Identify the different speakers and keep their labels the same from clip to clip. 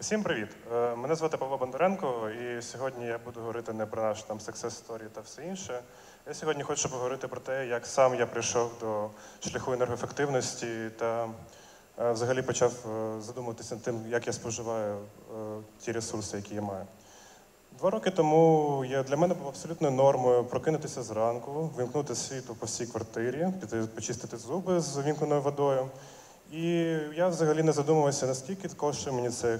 Speaker 1: Всім привіт! Е, Мене звати Павло Бондаренко, і сьогодні я буду говорити не про наш там success story та все інше. Я сьогодні хочу поговорити про те, як сам я прийшов до шляху енергоефективності та е, взагалі почав е, задумуватися над тим, як я споживаю ті ресурси, які я маю. Два роки тому я, для мене було абсолютною нормою прокинутися зранку, вимкнути світло по всій квартирі, почистити зуби з вімкненою водою. І я взагалі не задумувався, наскільки коштує мені це,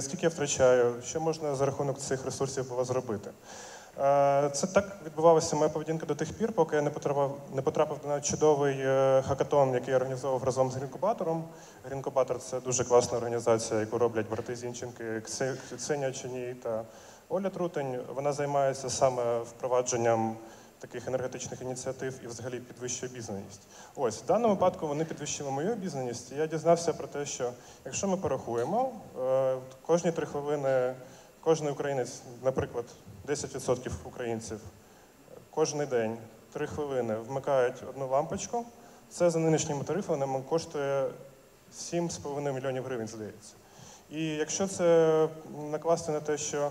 Speaker 1: скільки я втрачаю, що можна за рахунок цих ресурсів було зробити. Е, Це так відбувалася моя поведінка до тих пір, поки я не потрапив, не потрапив на чудовий е, хакатон, який я організовував разом з Грінкубатором. Грінкубатор це дуже класна організація, яку роблять брати Зінченки, Ксеня Чиній та Оля Трутень. Вона займається саме впровадженням таких енергетичних ініціатив і взагалі підвищує обізнаність. Ось в даному випадку вони підвищили мою обізнаність. І я дізнався про те, що якщо ми порахуємо, е, кожні три хвилини кожен українець, наприклад, 10% українців кожен день три хвилини вмикають одну лампочку. Це за нинішніми тарифами коштує 7,5 мільйонів гривень, здається. І якщо це накласти на те, що.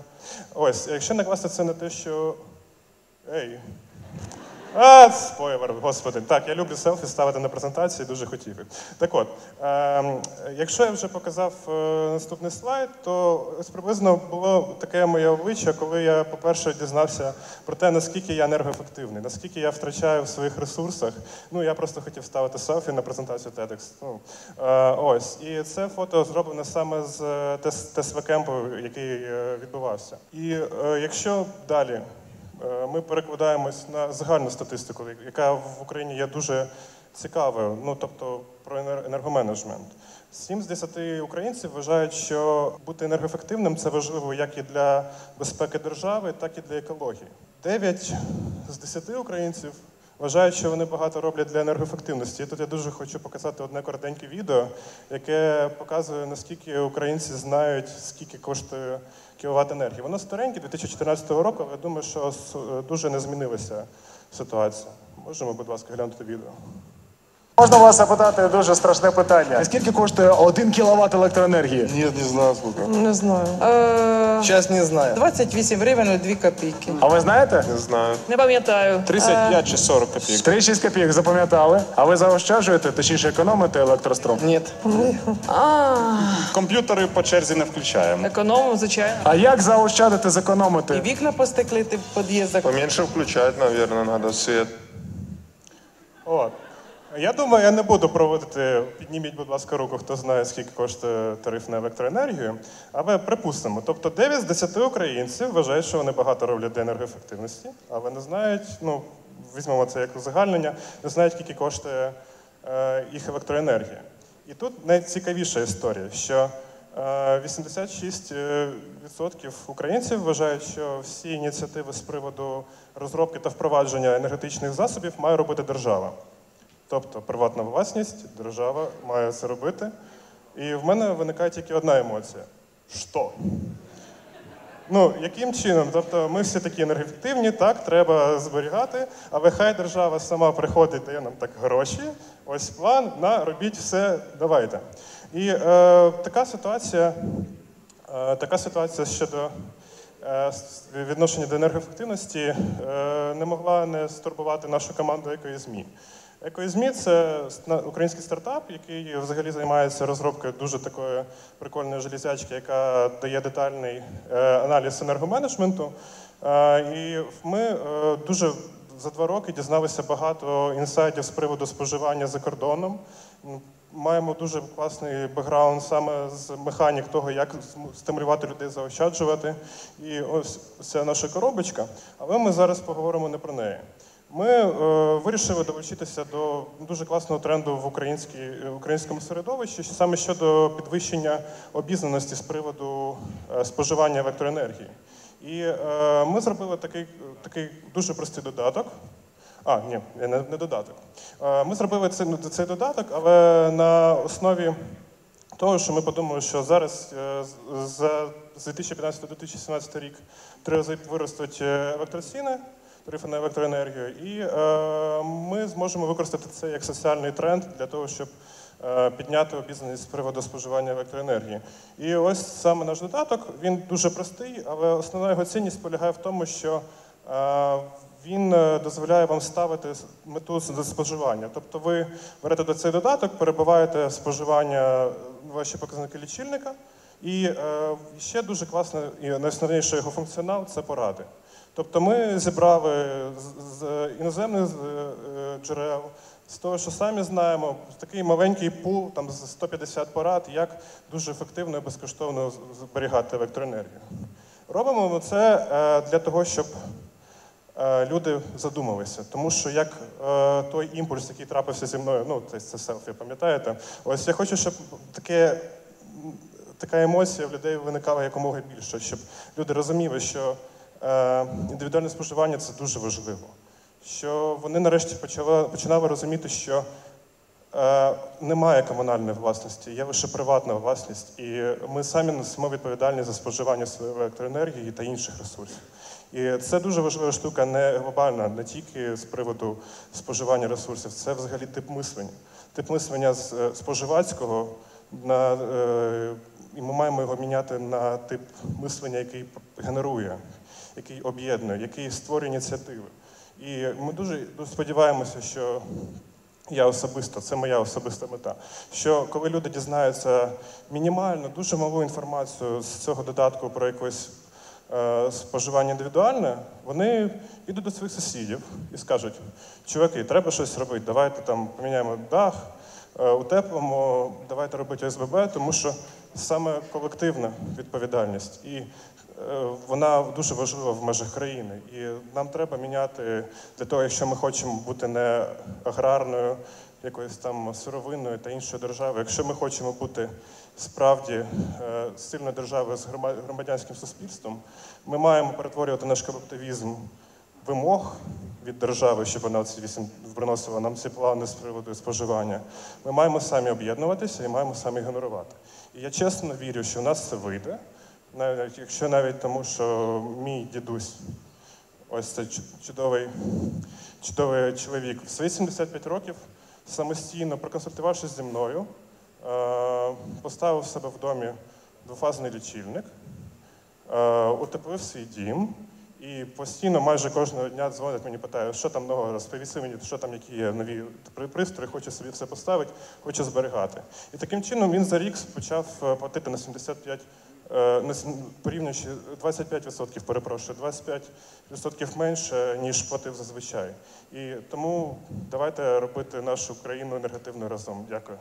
Speaker 1: Ось, якщо накласти це на те, що. Ей. А, спойлер, господи. Так, я люблю селфі ставити на презентації, дуже хотів. Так от, ем, якщо я вже показав е, наступний слайд, то ось приблизно було таке моє обличчя, коли я, по-перше, дізнався про те, наскільки я енергоефективний, наскільки я втрачаю в своїх ресурсах. Ну, я просто хотів ставити селфі на презентацію TEDx. Ну, е, ось. І це фото зроблене саме з е, ТСВ-кемпу, який е, відбувався. І е, якщо далі Е, ми перекладаємось на загальну статистику, яка в Україні є дуже цікавою. Ну тобто про енергоменеджмент. Сім з десяти українців вважають, що бути енергоефективним це важливо як і для безпеки держави, так і для екології. Дев'ять з десяти українців вважають, що вони багато роблять для енергоефективності. Тут я дуже хочу показати одне коротеньке відео, яке показує, наскільки українці знають, скільки коштує кіловат енергії. Воно стареньке 2014 року, але я думаю, що дуже не змінилася ситуація. Можемо, будь ласка, глянути відео.
Speaker 2: Можна вас запитати дуже страшне питання. Скільки коштує 1 кВт електроенергії?
Speaker 3: Нет, не знаю сколько.
Speaker 4: Не знаю. Е,
Speaker 5: Сейчас не знаю.
Speaker 4: 28 гривень 2 копійки.
Speaker 2: А ви знаєте?
Speaker 3: Не знаю.
Speaker 4: Не пам'ятаю.
Speaker 6: 35 чи 40 копійок.
Speaker 2: 3-6 копійок запам'ятали. А ви заощаджуєте, точніше економите електрострум?
Speaker 5: Нет.
Speaker 4: А,
Speaker 6: Комп'ютери по черзі не включаємо.
Speaker 4: економимо, звичайно.
Speaker 2: А як заощадити,
Speaker 4: І
Speaker 2: зекономити?
Speaker 4: вікна постеклити в під'їздах.
Speaker 3: Поменьше включать, наверное, надо свет.
Speaker 1: От. Я думаю, я не буду проводити. Підніміть, будь ласка, руку, хто знає, скільки коштує тариф на електроенергію. Але припустимо, тобто 9 з 10 українців вважають, що вони багато роблять для енергоефективності, але не знають, ну, візьмемо це як узагальнення, не знають, скільки коштує е, їх електроенергія. І тут найцікавіша історія, що е, 86% українців вважають, що всі ініціативи з приводу розробки та впровадження енергетичних засобів має робити держава. Тобто приватна власність, держава має це робити. І в мене виникає тільки одна емоція: що? Ну, яким чином? Тобто ми всі такі енергоефективні, так, треба зберігати, але хай держава сама приходить, дає нам так гроші, ось план, на, робіть все, давайте. І е, така ситуація, е, така ситуація щодо е, відношення до енергоефективності е, не могла не стурбувати нашу команду «Екоізмі». «Екоізмі» – це український стартап, який взагалі займається розробкою дуже такої прикольної железячки, яка дає детальний е, аналіз енергоменеджменту. Е, І ми е, дуже за два роки дізналися багато інсайдів з приводу споживання за кордоном. Маємо дуже класний бекграунд саме з механік того, як стимулювати людей заощаджувати. І ось це наша коробочка. Але ми зараз поговоримо не про неї. Ми е, вирішили долучитися до дуже класного тренду в українській, е, українському середовищі, саме щодо підвищення обізнаності з приводу е, споживання електроенергії. І е, ми зробили такий, такий дуже простий додаток. А, ні, не, не додаток. Е, Ми зробили цей, цей додаток, але на основі того, що ми подумали, що зараз е, за з 2015-2017 рік три рази виростуть е, електроціни, тарифи на електроенергію, і е, ми зможемо використати це як соціальний тренд для того, щоб е, підняти обізнаність з приводу споживання електроенергії. І ось саме наш додаток, він дуже простий, але основна його цінність полягає в тому, що е, він дозволяє вам ставити мету споживання. Тобто ви берете до цей додаток, перебиваєте споживання, ваші показники лічильника, і ще дуже класний і найосновніший його функціонал це поради. Тобто ми зібрали з, іноземних е, джерел, з того, що самі знаємо, такий маленький пул, там з 150 порад, як дуже ефективно і безкоштовно зберігати електроенергію. Робимо ми це е, для того, щоб е, люди задумалися. Тому що як е, той імпульс, який трапився зі мною, ну це, це селфі, пам'ятаєте? Ось я хочу, щоб таке, така емоція в людей виникала якомога більше, щоб люди розуміли, що е, індивідуальне споживання це дуже важливо. Що вони нарешті почали, починали розуміти, що Е, Немає комунальної власності, є лише приватна власність, і ми самі несемо відповідальність за споживання своєї електроенергії та інших ресурсів. І це дуже важлива штука, не глобальна, не тільки з приводу споживання ресурсів, це взагалі тип мислення. Тип мислення з е, споживацького на, е, і ми маємо його міняти на тип мислення, який генерує, який об'єднує, який створює ініціативи. І ми дуже, сподіваємося, що я особисто, це моя особиста мета. Що коли люди дізнаються мінімально, дуже малу інформацію з цього додатку про якось е, споживання індивідуальне, вони йдуть до своїх сусідів і скажуть: чуваки, треба щось робити, давайте там поміняємо дах, е, утеплимо, давайте робити ОСББ, тому що саме колективна відповідальність. І е, вона дуже важлива в межах країни. І нам треба міняти для того, якщо ми хочемо бути не аграрною, якоюсь там сировинною та іншою державою, якщо ми хочемо бути справді е, сильною державою з грома- громадянським суспільством, ми маємо перетворювати наш колективізм вимог від держави, щоб вона ці вісім приносила нам ці плани з приводу споживання. Ми маємо самі об'єднуватися і маємо самі генерувати. І я чесно вірю, що в нас це вийде, навіть якщо навіть тому, що мій дідусь, ось цей чудовий, чудовий чоловік, в свої 75 років самостійно проконсультувавшись зі мною, е, поставив себе в домі двофазний лічильник, е, утеплив свій дім і постійно, майже кожного дня дзвонить мені, питає, що там нового, розповіси мені, що там, які є нові пристрої, хочу собі все поставити, хочу зберігати. І таким чином він за рік почав е, платити на 75 е, порівнюючи 25%, перепрошую, 25% менше, ніж платив зазвичай. І тому давайте робити нашу країну енергативною разом. Дякую.